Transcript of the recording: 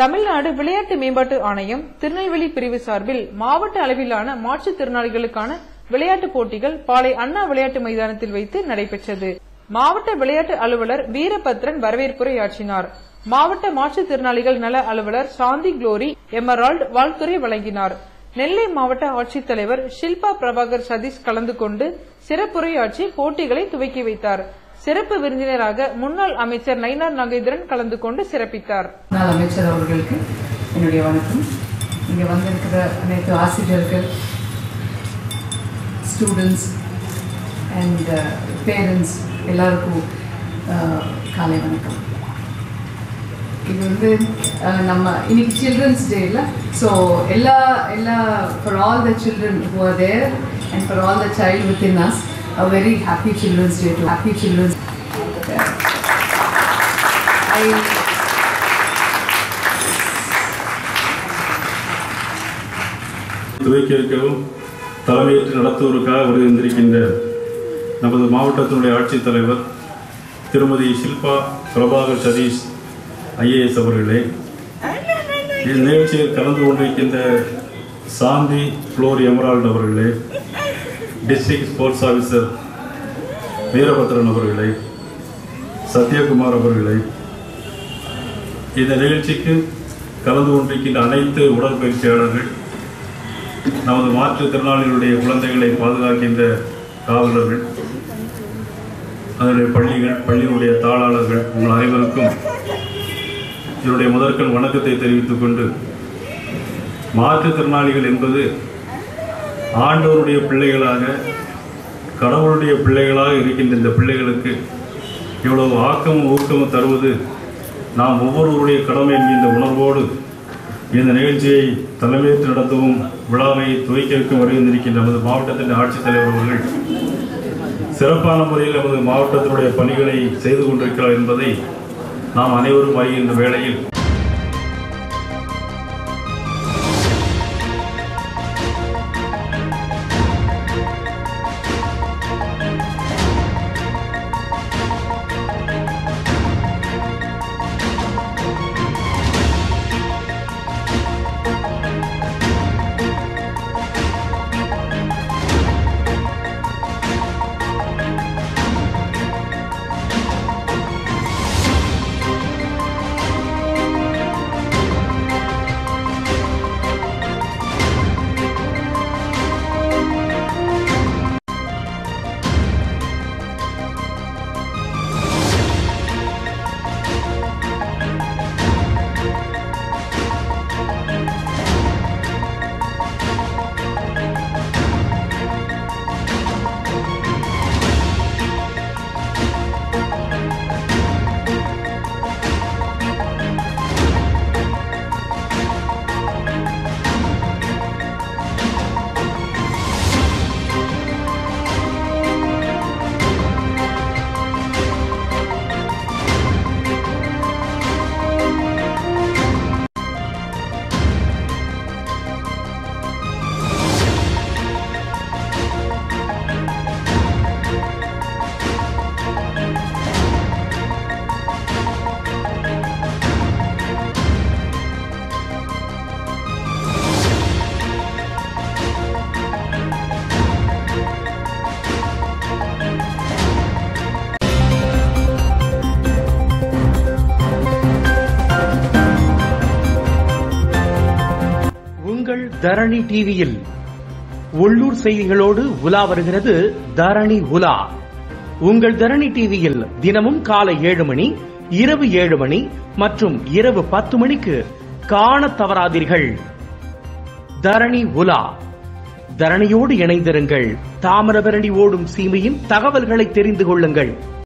தமிழ்நாடு விளையாட்டு மேம்பாட்டு ஆணையம் திருநெல்வேலி பிரிவு சார்பில் மாவட்ட அளவிலான மாற்றுத்திறனாளிகளுக்கான விளையாட்டுப் போட்டிகள் பாளை அண்ணா விளையாட்டு மைதானத்தில் வைத்து நடைபெற்றது. மாவட்ட விளையாட்டு அலுவலர் வீரபத்ரன் வரவேற்புரையாற்றினார் மாவட்ட மாற்றுத்திறனாளிகள் நல அலுவலர் சாந்தி குளோரி எமரால்டு வாழ்த்துறை வழங்கினார். நெல்லை மாவட்ட ஆட்சித்தலைவர் ஷில்பா பிரபாகர் சதீஷ் கலந்து கொண்டு சிறப்புரையாற்றி போட்டிகளை துவக்கி வைத்தார். சிறப்பு விருந்தினராக முன்னாள் அமைச்சர் நயினார் நாகேந்திரன் கலந்து கொண்டு சிறப்பித்தார். அமைச்சர் அவர்களுக்கு என்னுடைய வணக்கம். இங்கே வந்திருக்கிற அனைத்து ஆசிரியர்கள் ஸ்டூடெண்ட்ஸ் அண்ட் பேரண்ட்ஸ் எல்லாருக்கும் uh, காலை வணக்கம். இது வந்து uh, நம்ம இன்னைக்கு சில்ட்ரன்ஸ் டே இல்லை? ஸோ எல்லா எல்லா for all the children who are there and for all the child with in as a very happy children's day to happy children's ஐ துவக்கி வைக்கவும் தலைமையேற்று நடத்துவதற்காக வருகின்றிருக்கின்ற நமது மாவட்டத்தினுடைய ஆட்சித்தலைவர் திருமதி ஷில்பா பிரபாகர் சதீஷ் ஐஏஎஸ் அவர்களே இந்நிகழ்ச்சியில் கலந்து கொண்டிருக்கின்ற சாந்தி ஃப்ளோர் எமரால்டு அவர்களே டிஸ்ட்ரிக்ட் ஸ்போர்ட்ஸ் ஆஃபீஸர் வீரபத்ரன் அவர்களை சத்யகுமார் அவர்களை இந்த நிகழ்ச்சிக்கு கலந்து கொண்டிருக்கின்ற அனைத்து உடற்பயிற்சியாளர்கள் நமது மாற்றுத்திறனாளிகளுடைய குழந்தைகளை பாதுகாக்கின்ற காவலர்கள் அதனுடைய பள்ளிகள் பள்ளியினுடைய தாளாளர்கள் உங்கள் அனைவருக்கும் என்னுடைய முதற்கண் வணக்கத்தை தெரிவித்துக் கொண்டு மாற்றுத்திறனாளிகள் என்பது ஆண்டவருடைய பிள்ளைகளாக கடவுளுடைய பிள்ளைகளாக இருக்கின்ற இந்த பிள்ளைகளுக்கு இவ்வளவு ஆக்கமும் ஊக்கமும் தருவது நாம் ஒவ்வொருவருடைய கடமை என்கின்ற உணர்வோடு இந்த நிகழ்ச்சியை தலைமையேற்று நடத்தவும் விழாவை துவக்கி வைக்கும் வருகின்றிருக்கின்ற நமது மாவட்டத்தின் ஆட்சித்தலைவர் அவர்கள் சிறப்பான முறையில் நமது மாவட்டத்தினுடைய பணிகளை செய்து கொண்டிருக்கிறார் என்பதை நாம் அனைவரும் அறிகின்ற வேளையில் தரணி டிவியில் உள்ளூர் செய்திகளோடு உலா வருகிறது தரணி உலா. உங்கள் தரணி டிவியில் தினமும் காலை ஏழு மணி இரவு ஏழு மணி மற்றும் இரவு பத்து மணிக்கு காணத் தவறாதீர்கள். தரணி உலா. தரணியோடு இணைந்திருங்கள். தாமிரபரணி ஓடும் சீமையின் தகவல்களை தெரிந்து கொள்ளுங்கள்.